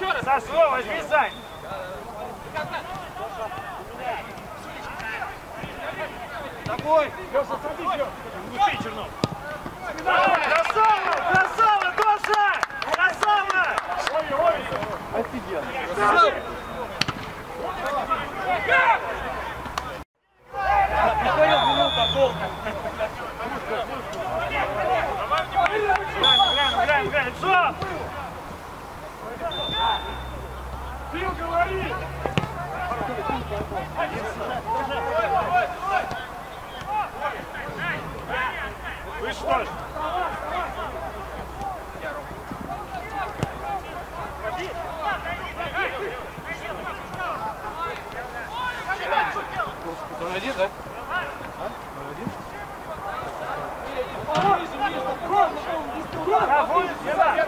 еще раз. За свой возьми, Сань. Тобой! Леша, Леша. Не успей, Чернов. Красава, красава, Гоша! Красава! Ой, ой. Офигенно! Глянь, глянь, глянь, лицо! Ты говори! Вы что ж? Он один, да? Да, будет сюда!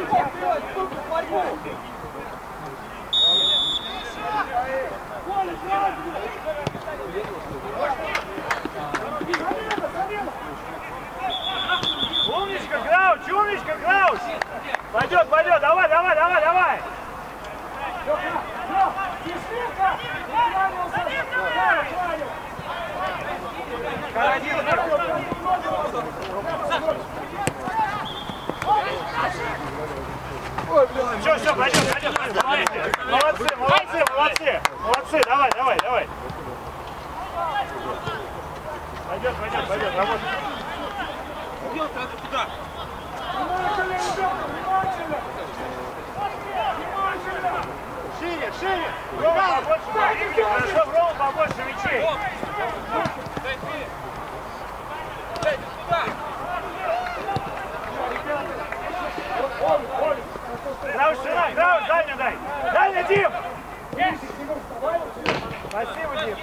Умничка, Грауч, умничка, Грауч! Пойдет, пойдет, давай, давай, давай! Карадин, Все, все, пойдем, пойдем, пойдем. Молодцы, молодцы, молодцы, молодцы, давай, давай, давай. Пойдет, пойдет, пойдет, работай. Шире, шире. Рома, побольше мячей. Хорошо, Рома, побольше мячей. Дай ты. Дай сюда. Грауш, сюда, Грауш, дальня дай. Дальня, Дим. Спасибо, Дим.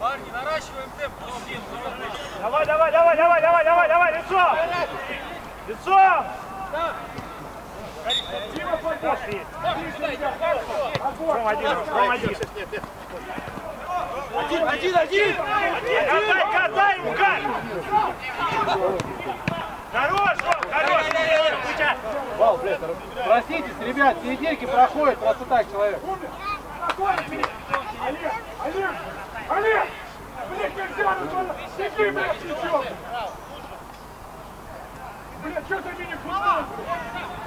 Парни, наращиваем темп. Блин, Давай, давай, давай, давай, давай, давай, давай, лицо. Лицо. Один, один. Один! Катай, катай ему, Кать! Хорош, хорош! Вал, блядь, проститесь, ребят, серединки проходят просто так человек. Олег, Олег, Олег! Блядь, нельзя, ну, иди, блядь, сейчас! Блядь, что ты меня пустил?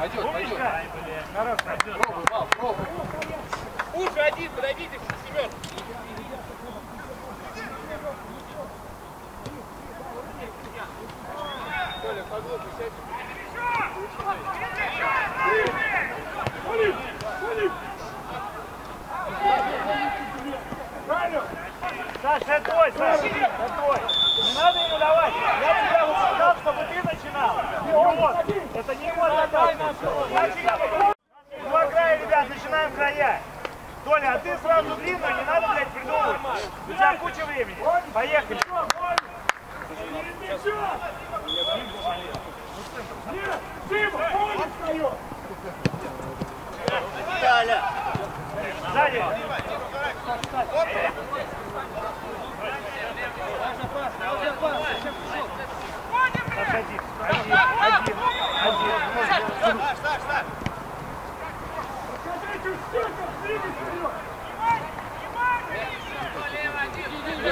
Пойдет, пойдет. Хорош, пойдет. Пробуй, Вал, пробуй. Уже один, подойдите, Семен. Саш, это твой, Саш, это твой. Не надо ему давать. Я тебя выпускал, чтобы ты начинал. Не он. Это не его задача. Два края, ребят, начинаем края. Толя, а ты сразу длинную, не надо, блядь, придумывать. У тебя куча времени. Поехали. Сзади. Саша, один, один,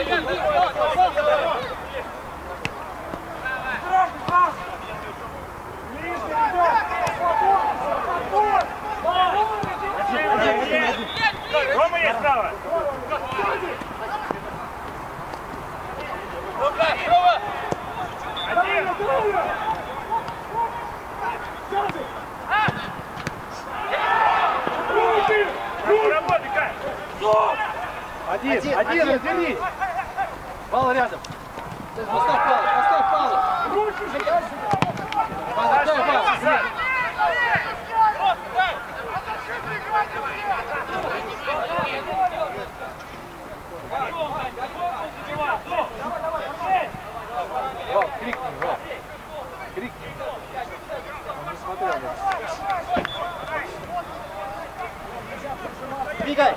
один, один. Рома есть справа. Один. Работай, Кай. Один, один, разделись. Пал рядом. Поставь палу, поставь палу. Пал, дай палу. Крикни, Вал. Крикни. Он не смотрел. Двигай.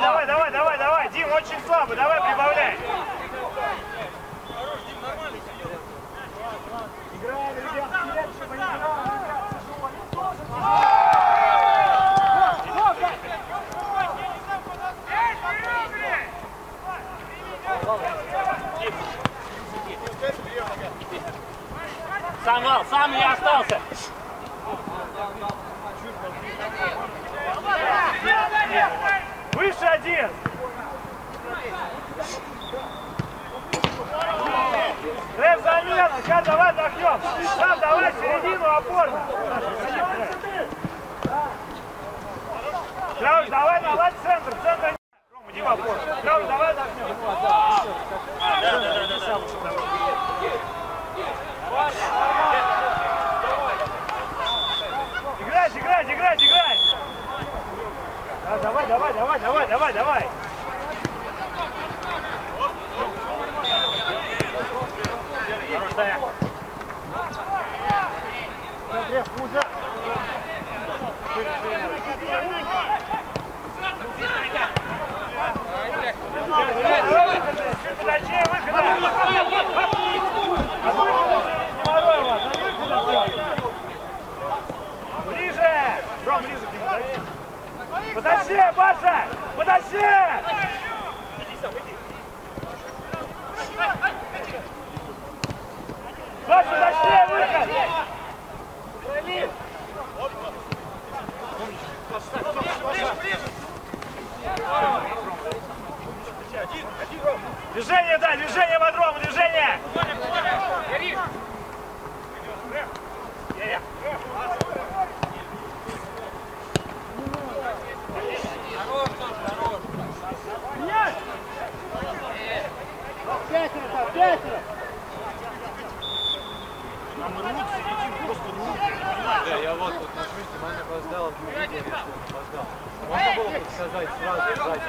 Давай, давай, давай, давай, Дим, очень слабо, давай прибавляй. Сам, Вал, сам не остался. Выше один. Рэп замена, сейчас давай отдохнем. Сам давай середину опорно. Трауш, давай наладь центр, центр. Рома, иди в опору. Трауш, давай отдохнем. А, да, да, да, да, да. Играть, играть, играть, играть! Да, давай, давай, давай, давай, давай, давай! Хорош, Даня. Смотри, хуже. Точнее, выхода! Ближе! Ром, ближе к нему. Подожди, Паша! Движение, да, движение, Бодром, движение! Пятеро там, пятеро! Да, я вот тут на швидке, маме опоздал, он не видел, что опоздал. Сказать сразу, сзади.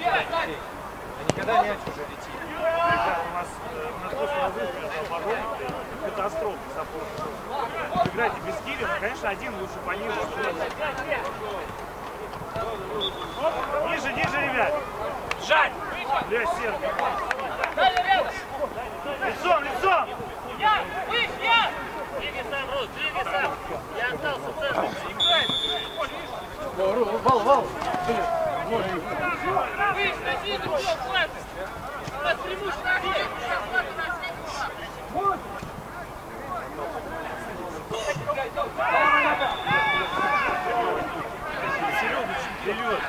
Я никогда хочу уже лететь. Ребята, у нас, э, у нас просто разрыв обороной, катастрофа с опорой. Играйте без Киви, но, конечно, один лучше пониже. Ниже, ниже, ребят. Жать! Бля, Сергей. Лицом, лицом. Двигай сам, Рус, двигай сам. Я остался в центре. Нас нет. Вперед.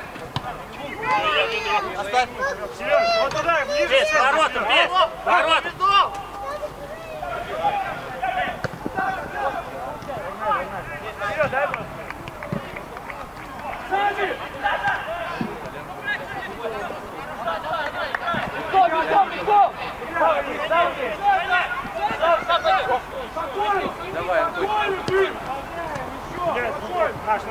Сереж, вот туда, ближе. Без, к центру. воротом, без, воротом. Давай, Антон. Нет, наш,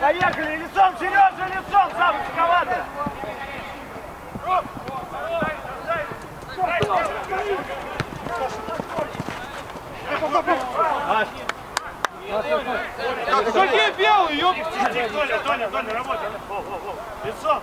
Поехали! Лицом, Сережа, лицом! Сам сковато! Какие белые, ёпта! Толя, Толя, Толя, работай! Лицо!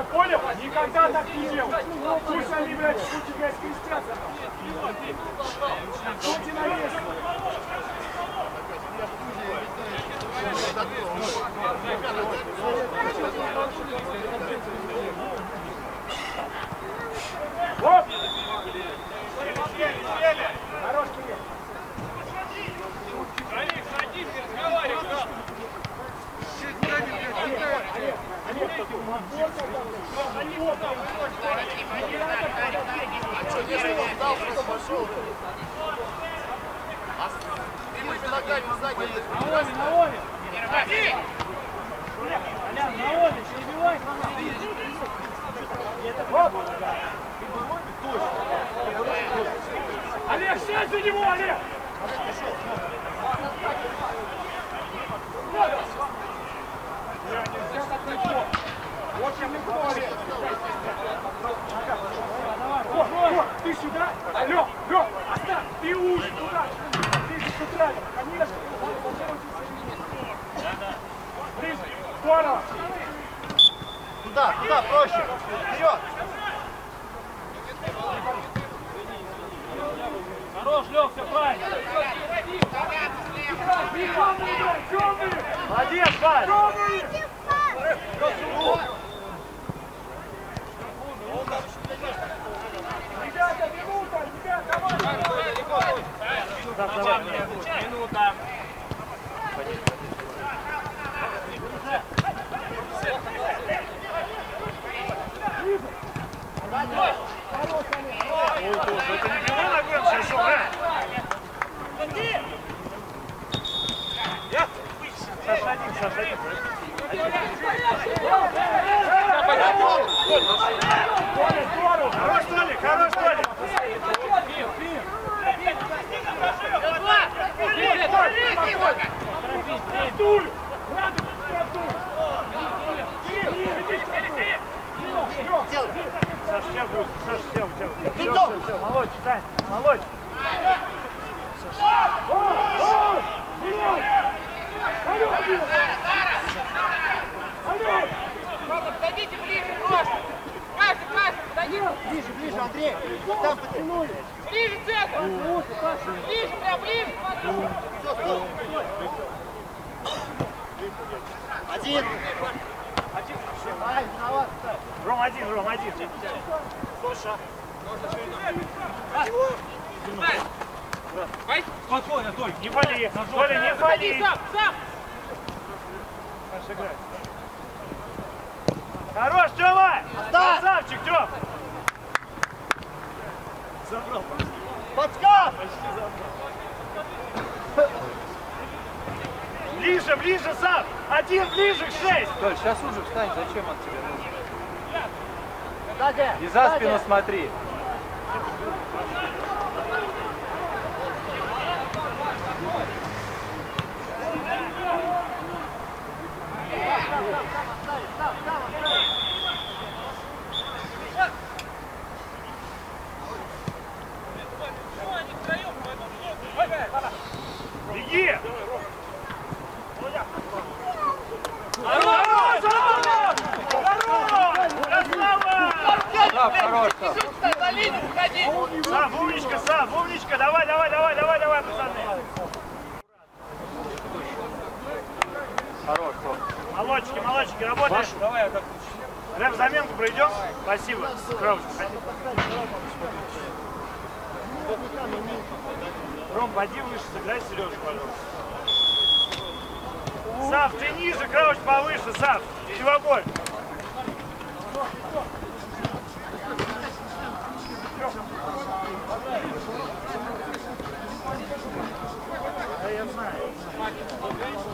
Вася, понял? Никогда так не делал. Пусть они, блядь, у тебя скрестятся. Кто тебе навес? Дави, сам, сам! Хорош, Тёма! Красавчик, Тём! Забрал. Подсказ! Почти забрал. Ближе, ближе сам! Один ближе к шесть! Толь, сейчас уже встань, зачем от тебя нужно? Сзади! И за спину смотри. Right.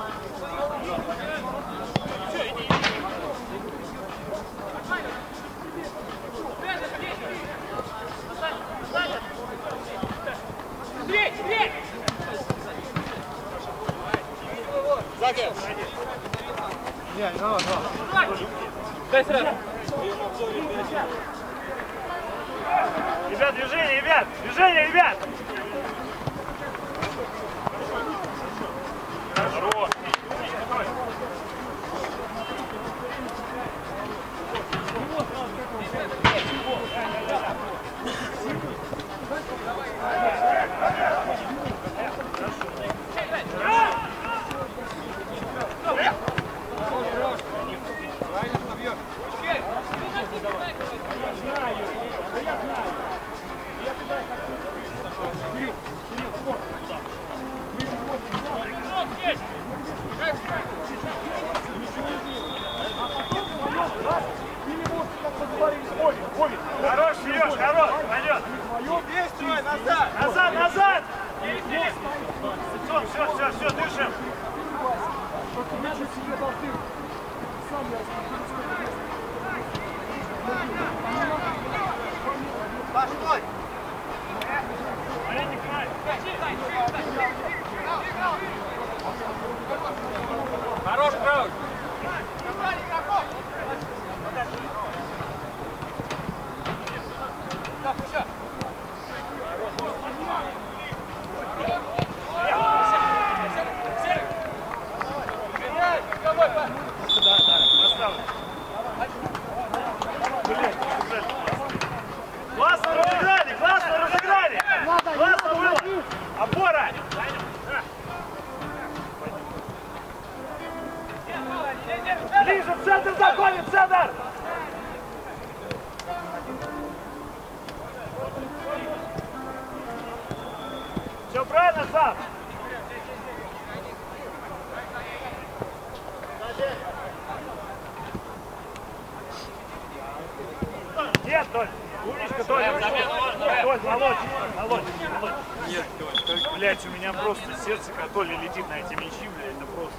сердце Католи летит на эти мячи, бля, это ну просто.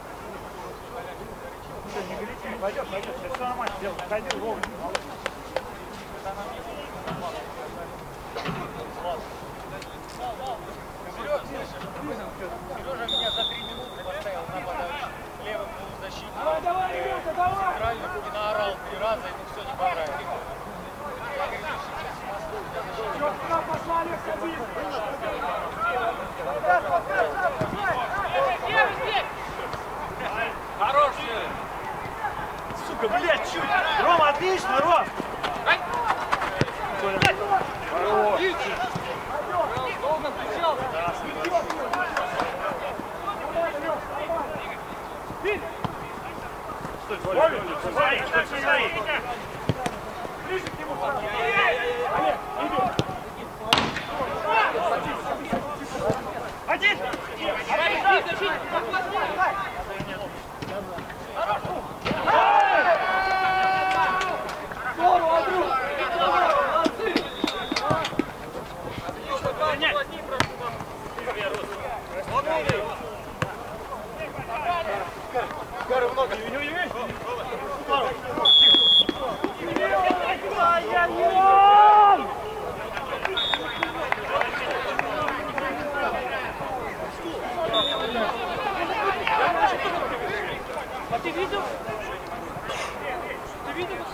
Что, не горячи, пойдет, пойдет, все нормально, сделай, ходил вовремя. А ты видел? Ты видел?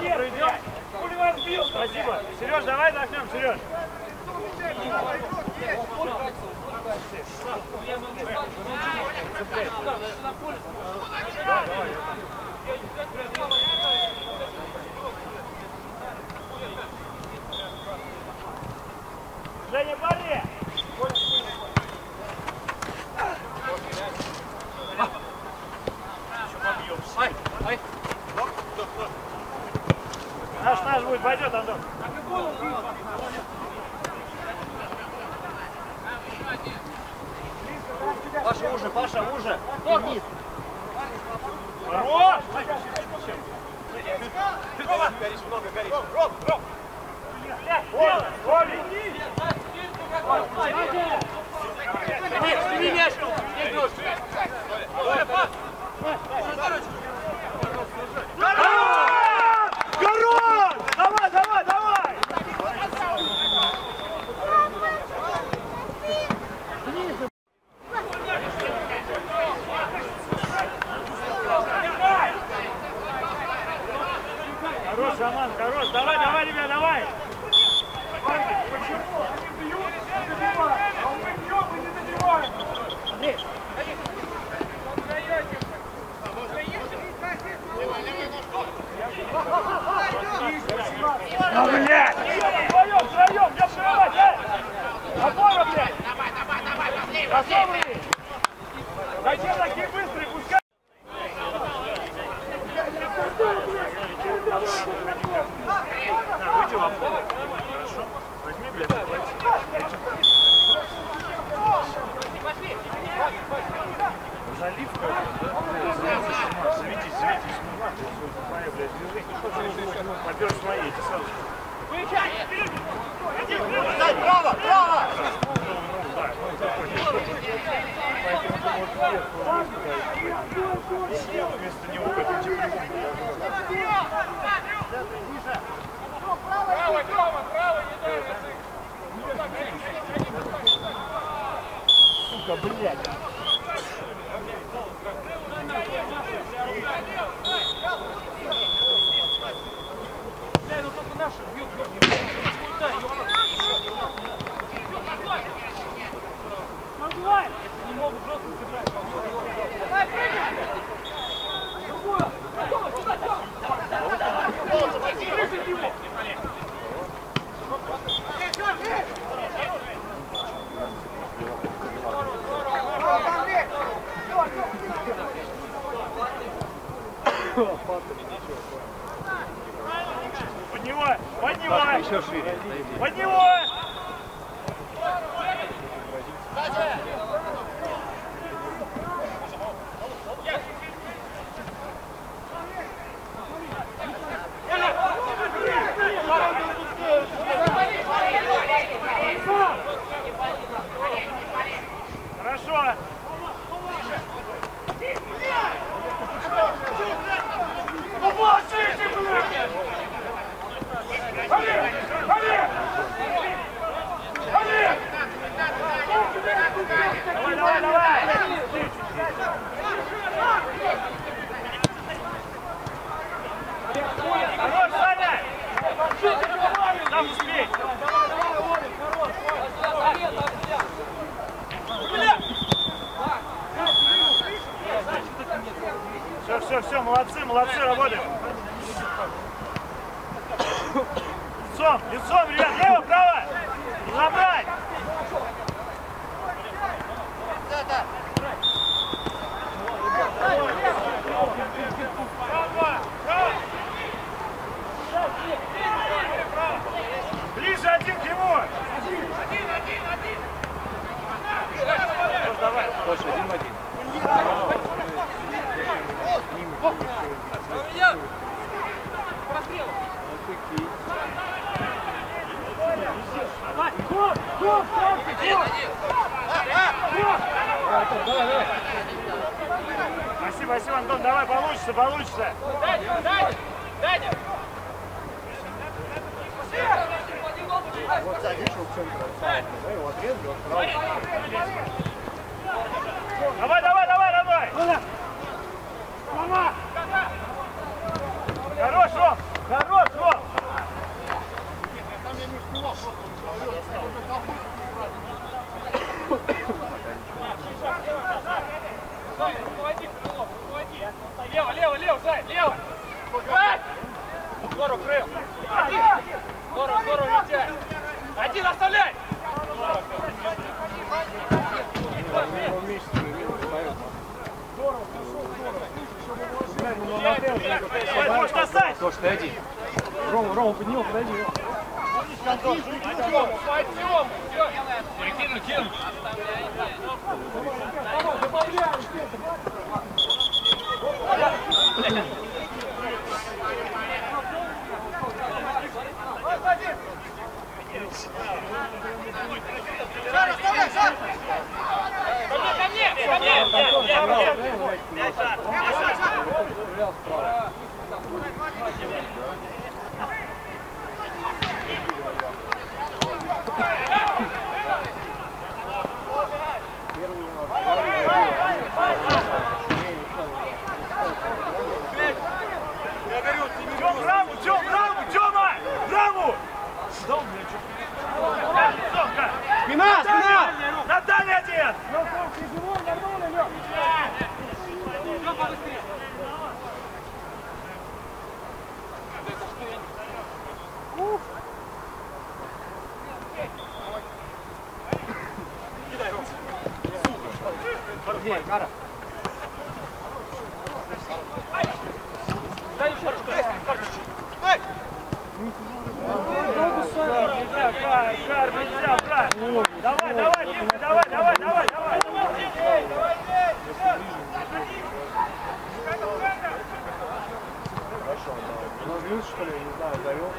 пройдем. Хули вас бил? Спасибо. Сереж, давай загнем, Сереж. Давай, давай. Паша, уже, Паша, уже. Вниз. Хорош! Горишь много, горишь. Ром, Ром! Сними мяч! Сними мяч! Сними мяч! হবে Давай. Спасибо, спасибо, Антон, давай, получится, получится. Даня, Даня, Даня! Вот садишь в центр, да, его сразу. Давай, давай, давай, давай. Хорош, Ром, хорош, Ром. Руководи, Крылов, руководи! Лево, лево, лево, Зай, лево! Здорово, Крыл! Здорово, здорово, Витя! Один оставляй! Его вместе ставят. Давай, можешь касать. Слушай, ты один. Рома, Рома, под него подойди. Пойдем, пойдем! Перекину, кину! Ко мне, ко мне, ко мне! Нельзя, Кар, Кар, нельзя, брат. Давай, давай, Димка, давай, давай, давай, давай. Ложился, что ли, не знаю, завел.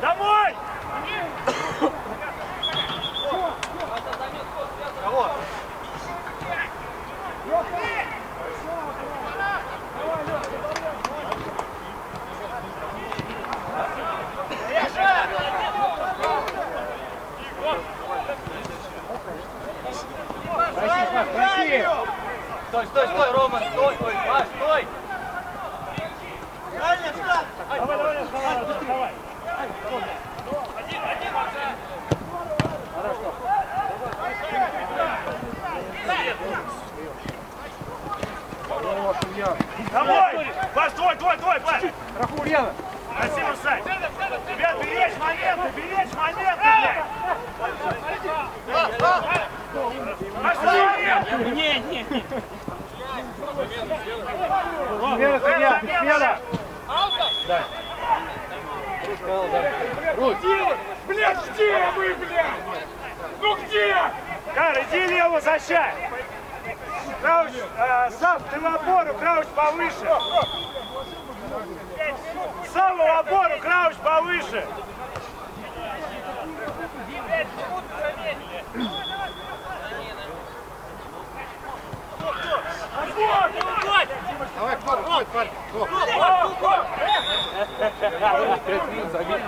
Домой! Кого? Проси, Проси! Стой, стой, стой, Рома, стой, стой, Паш, стой! Давай, давай, давай, давай. Хорош, Ульяна. Домой! Паш, твой, твой, твой, Паш! Раху, Ульяна! Красиво встань! Ребят, беречь моменты, беречь моменты, блядь! Пошли моменты! Не, не, не. Смена, судья! Смена! Блядь, где вы, блядь? Ну где? Кар, иди лево защай! Крауч, э, Сав, ты в опору, Крауч повыше! Сам в опору, Крауч повыше! Давай, кто будет, парень? Кто? Пять минут забили.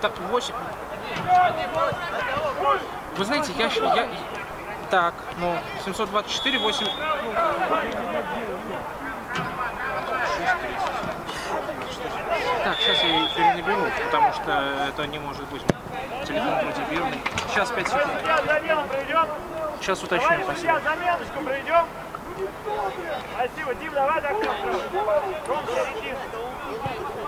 Так, 8... Вы знаете, я... я... Так, ну, 724, 8... Так, сейчас я перенаберу, потому что это не может быть телефон мотивированный. Сейчас 5 Давай, секунд. Сейчас уточню, Давай, спасибо. заменочку проведем! Спасибо, Дим, давай так. Ром.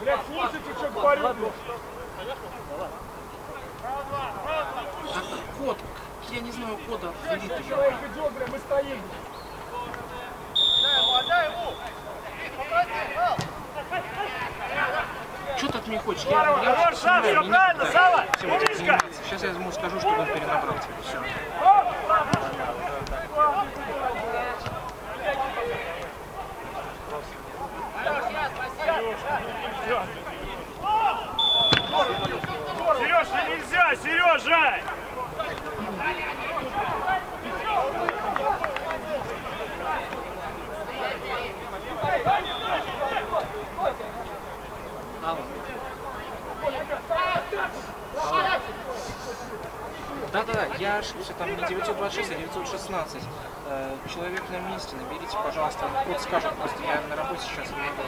Блядь, слушайте, что говорю. Так, код. Я не знаю кода от элиты. Человек идет, бля, мы стоим. Что ты от меня хочешь? Здорово, хорош, Сава, всё правильно, Сава, умничка. Сейчас я ему скажу, чтобы он перенабрал тебя. Все. Сережа! Да-да-да, я ошибся, там не 926, а 916. Э, человек на месте, наберите, пожалуйста, код скажет, просто я на работе сейчас не могу.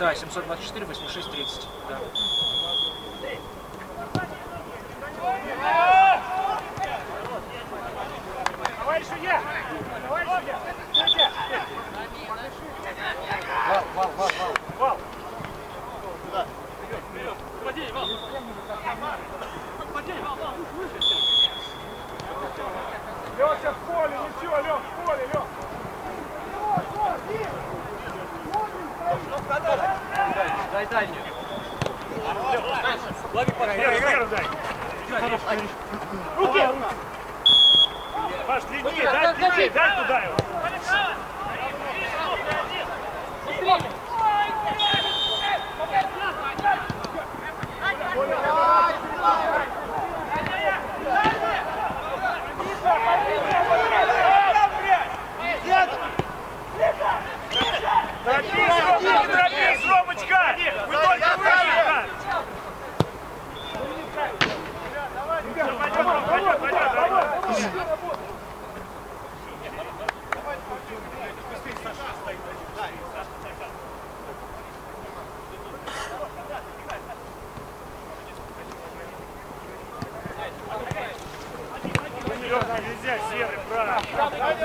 Да, 724, 86, 30. Да. вал, вал, вал. Вал. Сюда. Вперед, вперед. Падей, вал. Падей, вал, вал. Выше, выше. Лех, сейчас в поле, ничего, Лех, в поле, Лех. Дай дальнюю. Лови подачу. Играй, дай. Руки! Паш, длиннее, дай длиннее, дай туда его.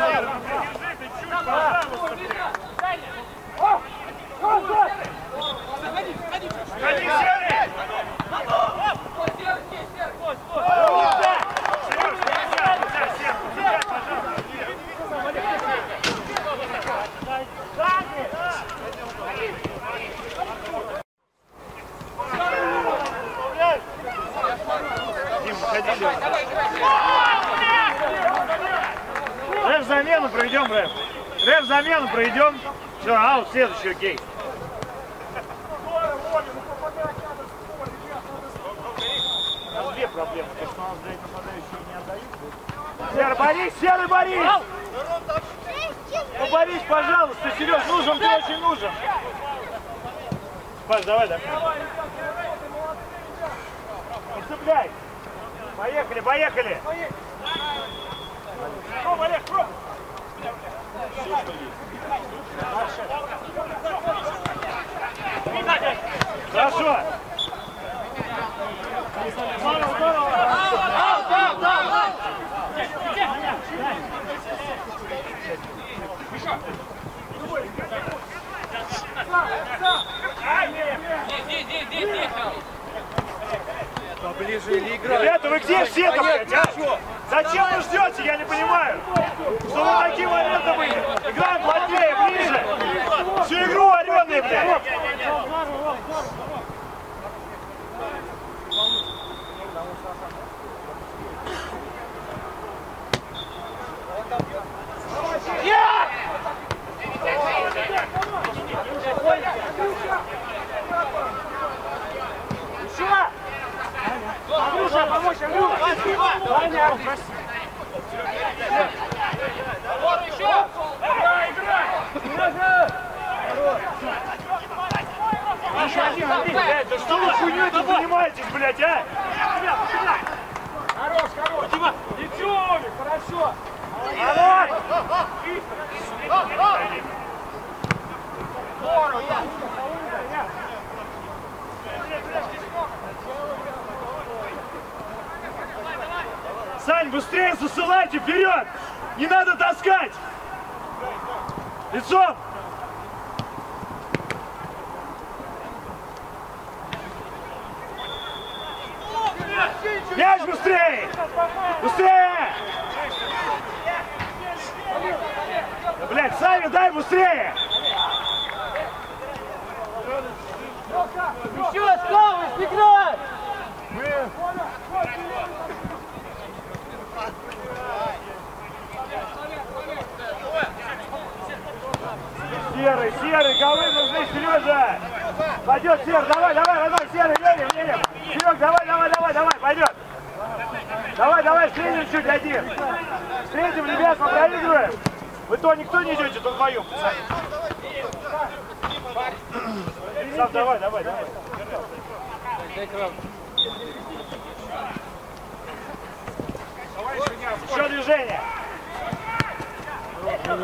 Серый, ну придержи ты чуть, пожалуйста, блядь. Ходи, серый! Сереж, нельзя, нельзя, серый, нельзя, пожалуйста. Дима, ходи, Лёва. Рэп замену проведем, рэп. Рэп замену проведем. Все, аут, следующий, окей. У нас две проблемы. То, что у нас, блядь, нападающие не отдают. Серый, Борис, Серый, Борис! Ну, Борис, пожалуйста, Сереж, нужен, ты очень нужен. Паш, давай, давай. Не цепляй. Поехали, поехали. Ром, Олег, Ром. Хорошо. Здорово, здорово. Иди. Поближе или играй. Ребята, вы где все там, блядь, а? Зачем вы ждете, я не понимаю. Что вы такие моменты были? Играем плотнее, ближе. Всю игру вареные, блядь. Андрюша, помочь, Андрюша! Ваня! Еще один, Андрей, блядь, да что вы хуйней тут занимаетесь, блядь, а? Хорош, хорош! Ничего, хорошо! Давай! Сань, быстрее засылайте вперед! Не надо таскать! Лицом! Мяч быстрее! Быстрее! Да, блядь, сами дай быстрее! Еще осталось, играй! Серый, серый, голы нужны, Сережа! Пойдет, Серый, давай, давай, родной, серый, едем, едем! Серег, давай, давай, давай, давай, пойдет! Давай, давай, встретим чуть один! Встретим, ребят, мы проигрываем! Вы то никто не идете, то вдвоем. Сам, давай, давай, давай. Еще движение. Наш,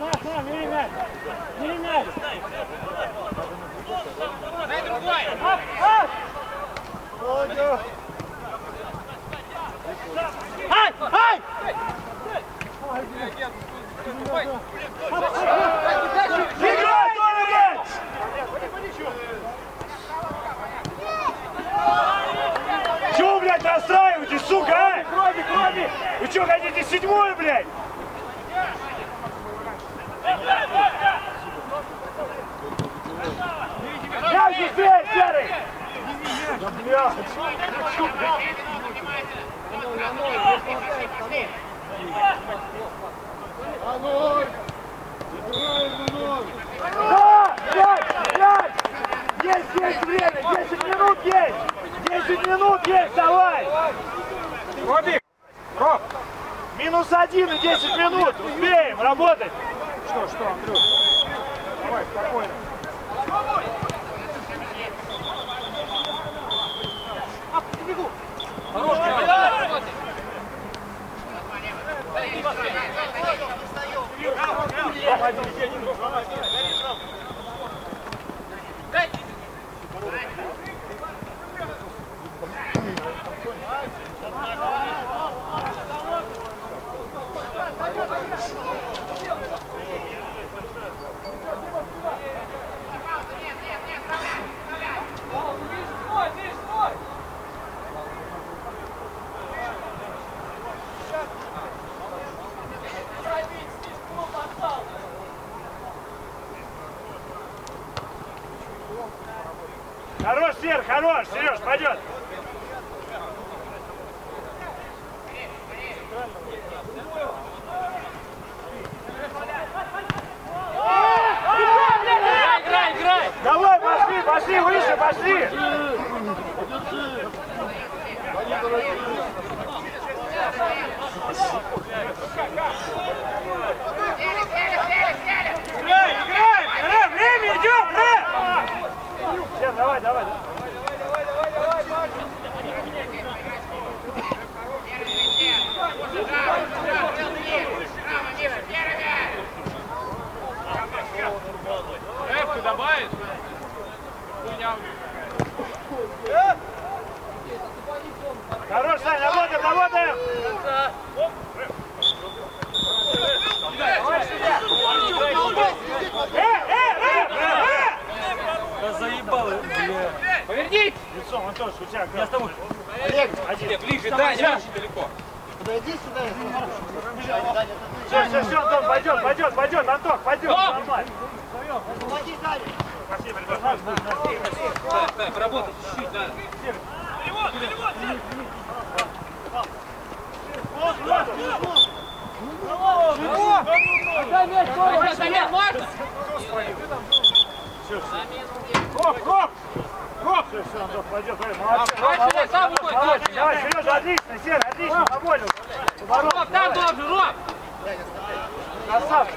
наш, наш, ты, сука, а? Крови, крови! Вы что, хотите седьмое, блядь? Я быстрее, серый! Да, блядь! Алло! Да! Блядь! Блядь! Есть, есть время! 10 минут есть! 10 минут есть! Давай! Робик! Роб! Минус один и 10 минут. Успеем работать. Что, что, Андрюх? Давай, спокойно. Хорош, Сер, хорош. Сереж, пойдет. Vazia! Антош, у тебя Я с тобой. Олег, Олег, ближе, да, я очень далеко. подойди сюда. Все, все, все, Антон, пойдет, пойдет, пойдет, Антон, пойдет, нормально. Помоги сзади. Спасибо, ребят. Да, да, поработай чуть-чуть, да. Олег, можно? Хоп, хоп! Все, все, Антон, пойдет, молодец. Молодец. Давай, Сережа, отлично, Сера, отлично, доволен. Роб, там должен, Роб! Красавчик.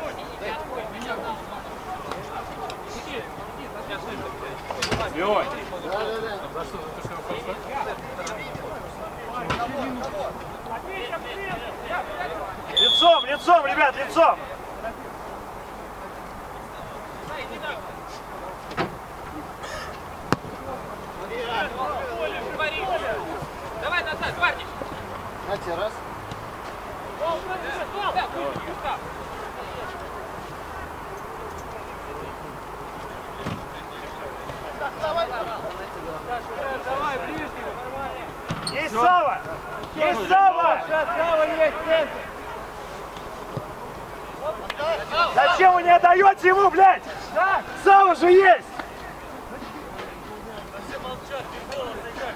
Лицом, лицом, ребят, лицом. На тебе раз. Есть Сава! Есть Сава! Зачем вы не отдаете ему, блядь? Сава же есть!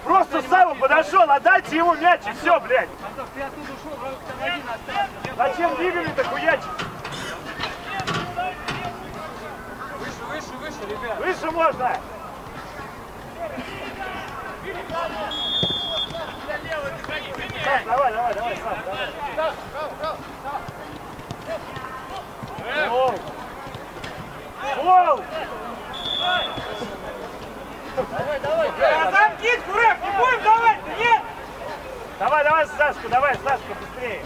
Просто Сава подошел, отдайте ему мяч и все, блядь. Зачем двигали-то хуячить? Выше, выше, выше, ребят! Выше можно. Сам, давай, давай, давай, сам, давай. Гол! Гол! Назад кит, Курек, не будем нет! Давай, давай, Сашка, давай, Сашка, быстрее.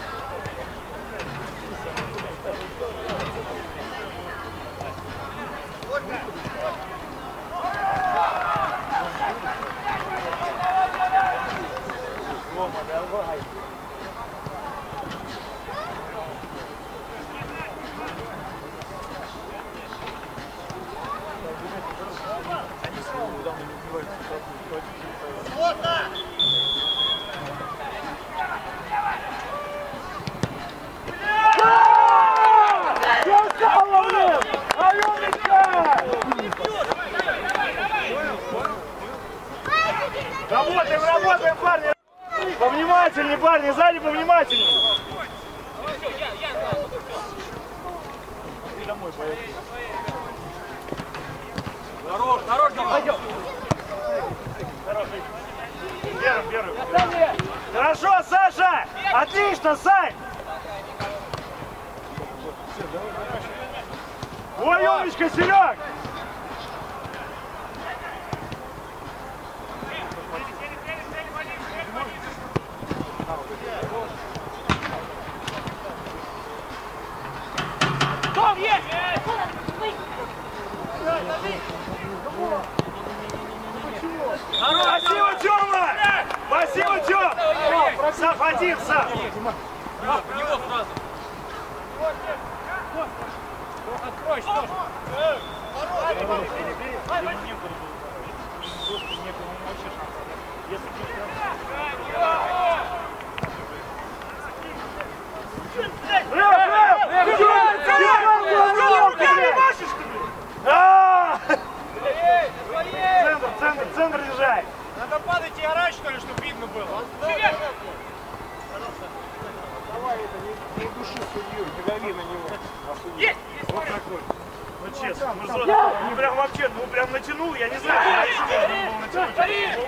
Ну честно, ну что, ну прям вообще, ну прям натянул, я не знаю, дальше можно было натянуть.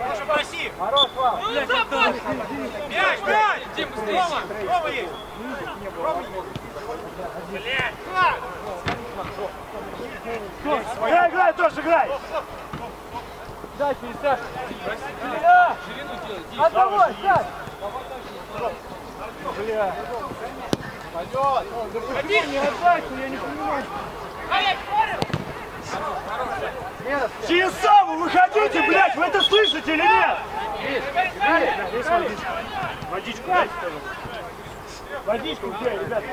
Лучше проси. Хорош, Вал. Мяч, мяч! Дим, Рома, Рома есть. Играй, играй, тоже играй! Дай, пересядь. Бля! Отдавай, сядь! Бля. Пойдет. Да почему не отдать я не понимаю. Нет, Через Саву выходите, блядь, вы это слышите или нет? Водичку дайте. Водичку где, ребят.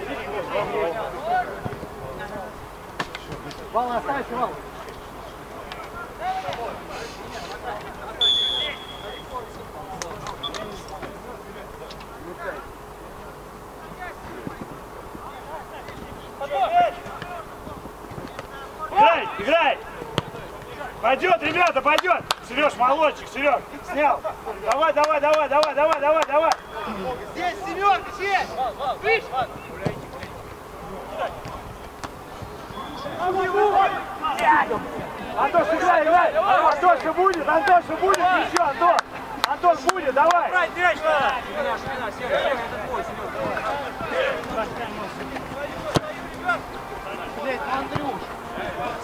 Вал, оставайся, Вал. Играй, играй! Пойдет, ребята, пойдет! Сереж, молодчик, Серег, снял. Давай, давай, давай, давай, давай, давай, давай. Здесь, Семен, здесь! Антош, играй, играй! Антоша будет, Антоша будет, еще, Антон! Антон будет, давай! Брать мяч надо.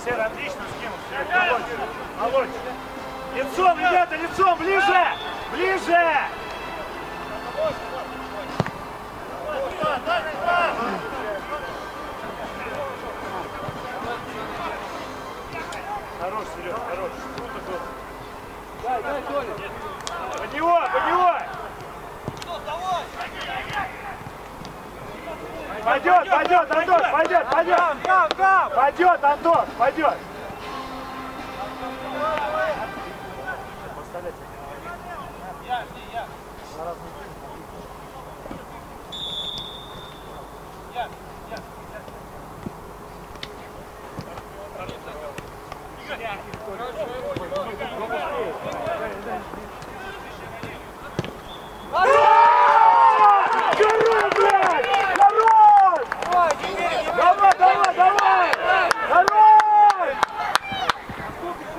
Сера, отлично скинул. Серег, молодчик. Молодчик. Лицом, ребята, лицом, ближе! Ближе! Хорош, Серег, хорош. Круто было. Дай, дай, Толя. Под него, под него! Пойдет, пойдет, Антон, пойдет, пойдет! Гам, гам! Пойдет, Антон, пойдет! Хорош, блядь! Хорош! Давай, давай, давай! Хорош!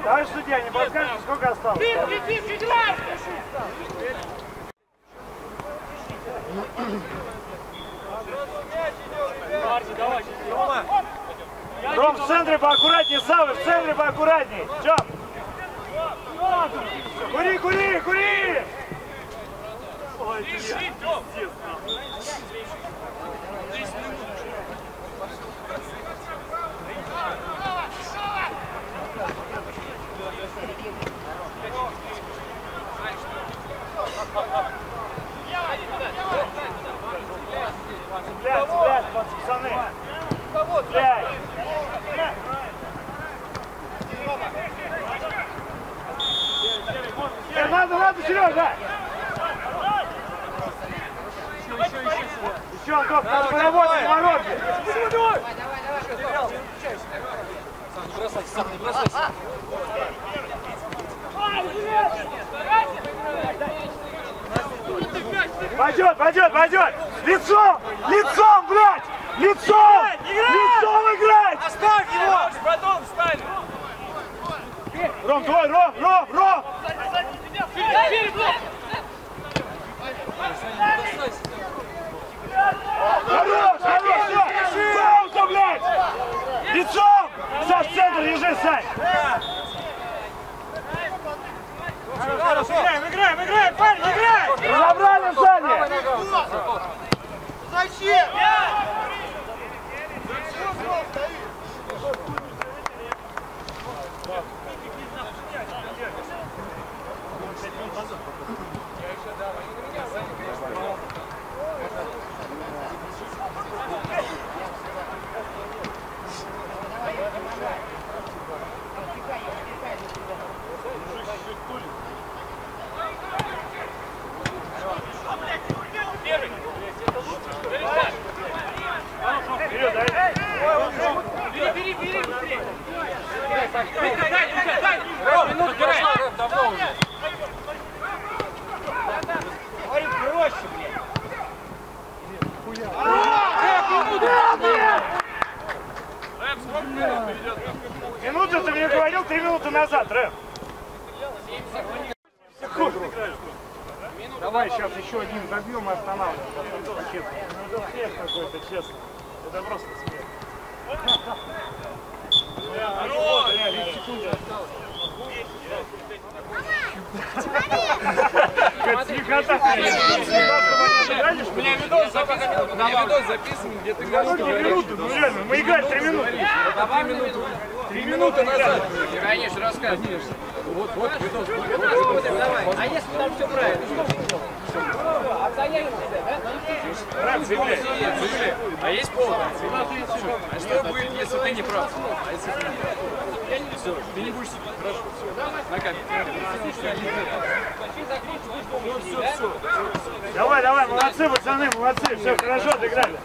Товарищ судья, не подскажете, сколько осталось? Рома, Ром, в центре поаккуратнее, Савы, в центре поаккуратнее. Чем? Кури, кури, кури! Цеплять, цеплять, пацаны. Цепляй. Надо, надо, Сережа! Еще, Антон, надо поработать на воротке. Пойдет, пойдет, пойдет! Лицом! Лицом, блядь! Лицом! Лицом играть! Оставь его! Потом встань! Ром, твой, Ром, Ром, Ром! Хорош, хорош, все! Пауза, блядь! Лицом! Саш, центр, лежи, Сань! Играем, играем, играем, парень, играем! Разобрали, Саня! Зачем? Вперед, давай! Бери, бери, бери, быстрее! Дай, дай, дай, дай! Ром, минуту прошла, Ром, давно уже. Говорю, проще, блядь. Рэп, сколько минут перейдет? Минуту ты мне говорил, три минуты назад, Рэм. Давай сейчас еще один забьем и останавливаемся. Ну, это смех какой-то, честно. Это просто смех. У меня видос записан, у меня видос записан, где ты говорил, Сколько минуты? Ну реально, мы играли три минуты. Давай минуту. Три минуты назад. Конечно, рассказывай. Вот, вот, видос. А если там все правильно? Рэм, заявляй. А есть повод? А что будет, если ты не прав? А если ты не прав? Все, ты не будешь судить. Хорошо. На камере. Ну, все, все. Давай, давай, молодцы, пацаны, молодцы. Все, хорошо отыграли.